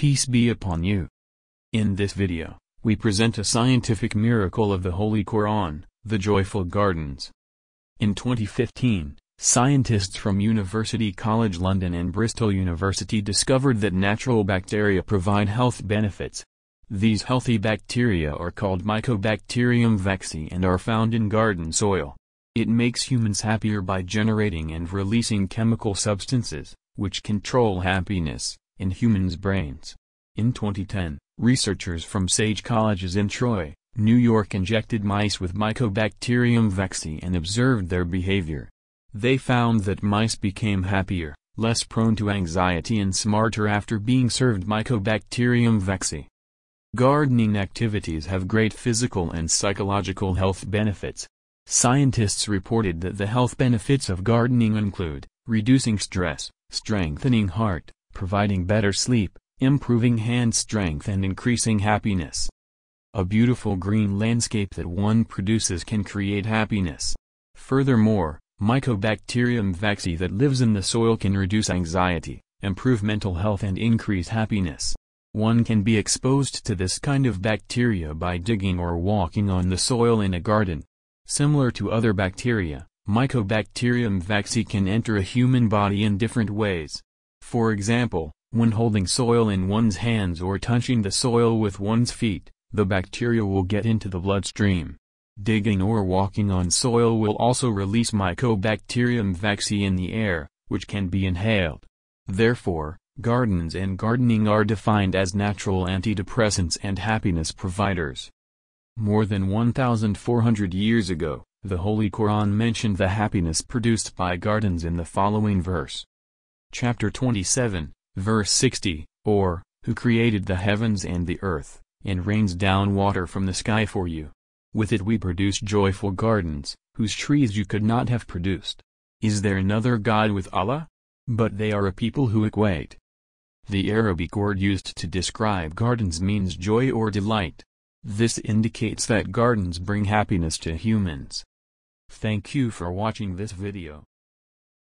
Peace be upon you. In this video, we present a scientific miracle of the Holy Quran, the Joyful Gardens. In 2015, scientists from University College London and Bristol University discovered that natural bacteria provide health benefits. These healthy bacteria are called Mycobacterium vaccae and are found in garden soil. It makes humans happier by generating and releasing chemical substances, which control happiness, in humans' brains. In 2010, researchers from Sage Colleges in Troy, New York injected mice with Mycobacterium vaccae and observed their behavior. They found that mice became happier, less prone to anxiety and smarter after being served Mycobacterium vaccae. Gardening activities have great physical and psychological health benefits, Scientists reported that the health benefits of gardening include, reducing stress, strengthening heart, providing better sleep, improving hand strength and increasing happiness. A beautiful green landscape that one produces can create happiness. Furthermore, Mycobacterium vaccae that lives in the soil can reduce anxiety, improve mental health and increase happiness. One can be exposed to this kind of bacteria by digging or walking on the soil in a garden. Similar to other bacteria, Mycobacterium vaccae can enter a human body in different ways. For example, when holding soil in one's hands or touching the soil with one's feet, the bacteria will get into the bloodstream. Digging or walking on soil will also release Mycobacterium vaccae in the air, which can be inhaled. Therefore, gardens and gardening are defined as natural antidepressants and happiness providers. More than 1,400 years ago, the Holy Quran mentioned the happiness produced by gardens in the following verse. Chapter 27, verse 60, or, Who created the heavens and the earth, and rains down water from the sky for you. With it we produce joyful gardens, whose trees you could not have produced. Is there another God with Allah? But they are a people who equate. The Arabic word used to describe gardens means joy or delight. This indicates that gardens bring happiness to humans. Thank you for watching this video.